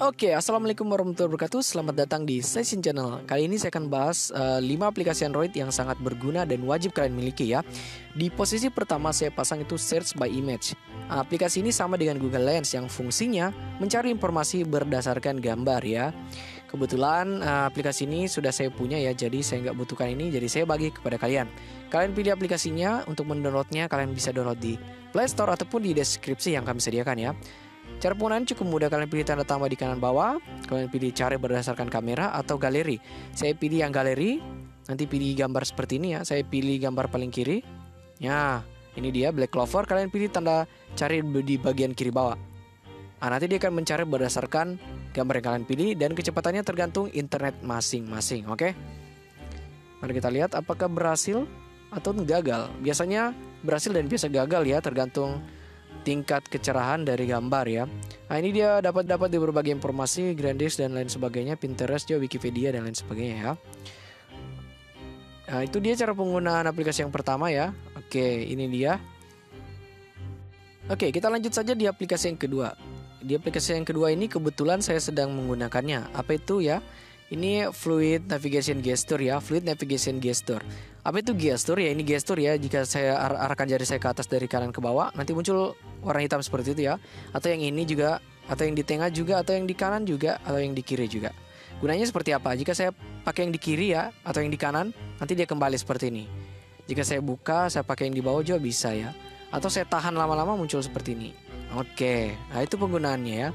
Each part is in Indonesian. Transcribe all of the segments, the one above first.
Oke, assalamualaikum warahmatullahi wabarakatuh. Selamat datang di Session Channel. Kali ini saya akan bahas uh, 5 aplikasi Android yang sangat berguna dan wajib kalian miliki ya. Di posisi pertama saya pasang itu Search by Image. Aplikasi ini sama dengan Google Lens yang fungsinya mencari informasi berdasarkan gambar ya. Kebetulan uh, aplikasi ini sudah saya punya ya, jadi saya nggak butuhkan ini, jadi saya bagi kepada kalian. Kalian pilih aplikasinya untuk mendownloadnya, kalian bisa download di Play Store ataupun di deskripsi yang kami sediakan ya. Cara penggunaan cukup mudah kalian pilih tanda tambah di kanan bawah. Kalian pilih cara berdasarkan kamera atau galeri. Saya pilih yang galeri. Nanti pilih gambar seperti ini ya. Saya pilih gambar paling kiri. Ya ini dia Black Clover. Kalian pilih tanda cari di bagian kiri bawah. Nah, nanti dia akan mencari berdasarkan gambar yang kalian pilih dan kecepatannya tergantung internet masing-masing, oke? Mari kita lihat apakah berhasil atau gagal. Biasanya berhasil dan biasa gagal ya, tergantung tingkat kecerahan dari gambar ya. Nah ini dia dapat dapat di berbagai informasi, Grandis dan lain sebagainya, Pinterest juga, Wikipedia dan lain sebagainya ya. Nah itu dia cara penggunaan aplikasi yang pertama ya. Oke ini dia. Oke kita lanjut saja di aplikasi yang kedua. Di aplikasi yang kedua ini kebetulan saya sedang menggunakannya. Apa itu ya? Ini Fluid Navigation Gesture ya, Fluid Navigation Gesture. Apa itu gesture ya? Ini gesture ya. Jika saya ar arahkan jari saya ke atas dari kanan ke bawah, nanti muncul warna hitam seperti itu ya. Atau yang ini juga, atau yang di tengah juga, atau yang di kanan juga, atau yang di kiri juga. Gunanya seperti apa? Jika saya pakai yang di kiri ya, atau yang di kanan, nanti dia kembali seperti ini. Jika saya buka, saya pakai yang di bawah juga bisa ya. Atau saya tahan lama-lama muncul seperti ini. Oke, nah itu penggunaannya ya.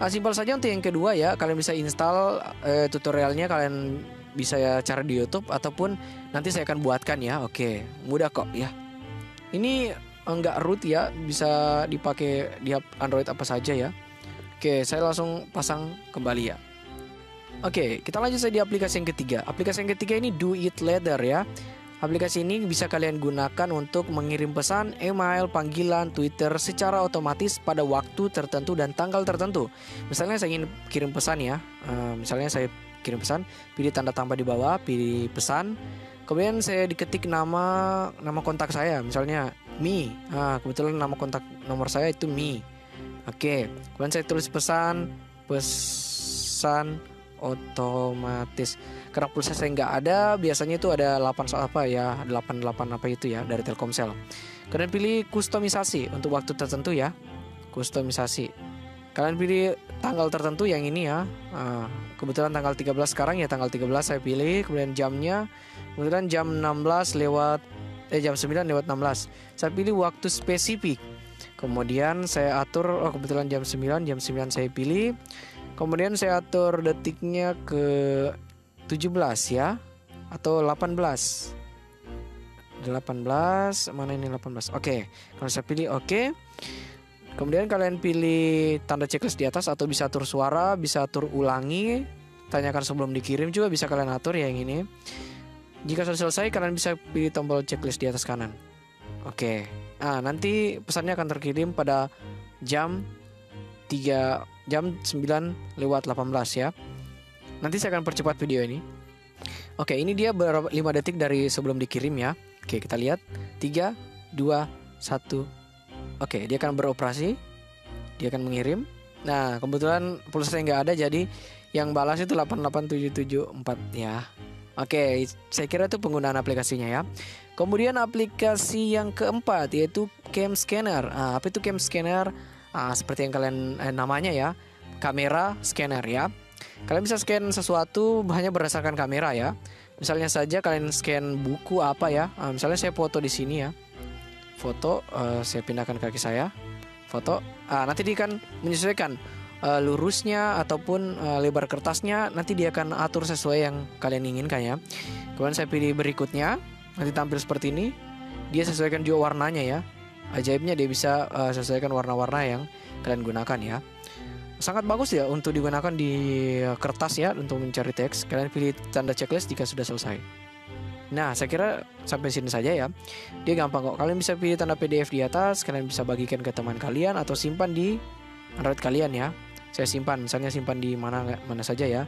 Nah, simpel saja untuk yang kedua ya, kalian bisa install eh, tutorialnya kalian bisa ya cari di YouTube ataupun nanti saya akan buatkan ya. Oke, mudah kok ya. Ini enggak root ya, bisa dipakai di Android apa saja ya. Oke, saya langsung pasang kembali ya. Oke, kita lanjut saja di aplikasi yang ketiga. Aplikasi yang ketiga ini Do It Later ya. Aplikasi ini bisa kalian gunakan untuk mengirim pesan, email, panggilan, Twitter secara otomatis pada waktu tertentu dan tanggal tertentu. Misalnya saya ingin kirim pesan ya, uh, misalnya saya kirim pesan, pilih tanda tambah di bawah, pilih pesan, kemudian saya diketik nama nama kontak saya, misalnya Mi. Nah, kebetulan nama kontak nomor saya itu Mi. Oke, kemudian saya tulis pesan, pesan otomatis karena pulsa saya nggak ada biasanya itu ada 8 apa ya 88 apa itu ya dari Telkomsel. Kalian pilih kustomisasi untuk waktu tertentu ya kustomisasi. Kalian pilih tanggal tertentu yang ini ya nah, kebetulan tanggal 13 sekarang ya tanggal 13 saya pilih kemudian jamnya kemudian jam 16 lewat eh jam 9 lewat 16 saya pilih waktu spesifik. Kemudian saya atur oh kebetulan jam 9 jam 9 saya pilih. Kemudian saya atur detiknya ke 17 ya atau 18 18 mana ini 18 oke kalau saya pilih oke. Kemudian kalian pilih tanda checklist di atas atau bisa atur suara bisa atur ulangi. Tanyakan sebelum dikirim juga bisa kalian atur ya yang ini. Jika sudah selesai kalian bisa pilih tombol checklist di atas kanan. Oke. Nah nanti pesannya akan terkirim pada jam 3 jam 9 lewat 18 ya Nanti saya akan percepat video ini. Oke, ini dia beberapa 5 detik dari sebelum dikirim ya. Oke, kita lihat. 3 2 1. Oke, dia akan beroperasi. Dia akan mengirim. Nah, kebetulan pulsa saya nggak ada jadi yang balas itu 88774 ya. Oke, saya kira itu penggunaan aplikasinya ya. Kemudian aplikasi yang keempat yaitu Cam Scanner. Nah, apa itu Cam Scanner? Nah, seperti yang kalian eh, namanya ya, kamera scanner ya. Kalian bisa scan sesuatu hanya berdasarkan kamera ya. Misalnya saja kalian scan buku apa ya. Uh, misalnya saya foto di sini ya. Foto uh, saya pindahkan kaki saya. Foto. Uh, nanti dia akan menyesuaikan uh, lurusnya ataupun uh, lebar kertasnya. Nanti dia akan atur sesuai yang kalian inginkan ya. Kemudian saya pilih berikutnya. Nanti tampil seperti ini. Dia sesuaikan juga warnanya ya. Ajaibnya dia bisa sesuaikan warna-warna yang kalian gunakan ya sangat bagus ya untuk digunakan di kertas ya untuk mencari teks. Kalian pilih tanda checklist jika sudah selesai. Nah, saya kira sampai sini saja ya. Dia gampang kok. Kalian bisa pilih tanda PDF di atas, kalian bisa bagikan ke teman kalian atau simpan di Android kalian ya. Saya simpan, misalnya simpan di mana mana saja ya.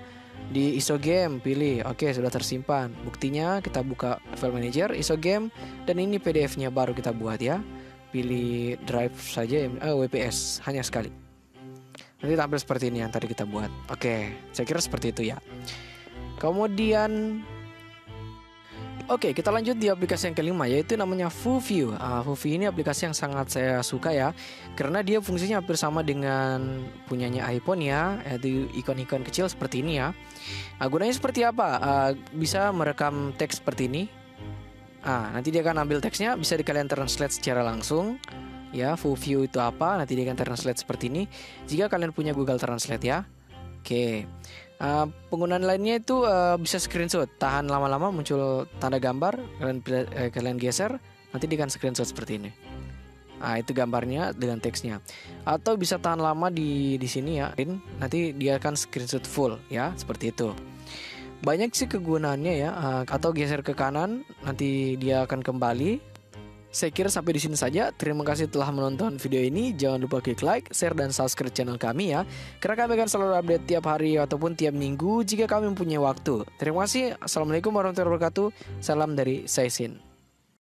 Di ISO game pilih, oke sudah tersimpan. Buktinya kita buka file manager ISO game dan ini PDF-nya baru kita buat ya. Pilih drive saja, eh, WPS hanya sekali. Nanti tampil seperti ini yang tadi kita buat. Oke, saya kira seperti itu ya. Kemudian Oke, kita lanjut di aplikasi yang kelima yaitu namanya FuView. Uh, FuView ini aplikasi yang sangat saya suka ya, karena dia fungsinya hampir sama dengan punyanya iPhone ya, yaitu ikon-ikon kecil seperti ini ya. Uh, gunanya seperti apa? Uh, bisa merekam teks seperti ini. Ah, nanti dia akan ambil teksnya, bisa di kalian translate secara langsung. Ya, FuView itu apa? Nanti dia akan translate seperti ini. Jika kalian punya Google Translate ya. Oke. Uh, penggunaan lainnya itu uh, bisa screenshot, tahan lama-lama muncul tanda gambar, kalian uh, kalian geser, nanti dia akan screenshot seperti ini. Nah, itu gambarnya dengan teksnya. Atau bisa tahan lama di di sini ya, nanti dia akan screenshot full ya, seperti itu. Banyak sih kegunaannya ya, uh, atau geser ke kanan, nanti dia akan kembali saya kira sampai di sini saja. Terima kasih telah menonton video ini. Jangan lupa klik like, share, dan subscribe channel kami ya. Karena kami akan selalu update tiap hari ataupun tiap minggu jika kami mempunyai waktu. Terima kasih. Assalamualaikum warahmatullahi wabarakatuh. Salam dari Saisin.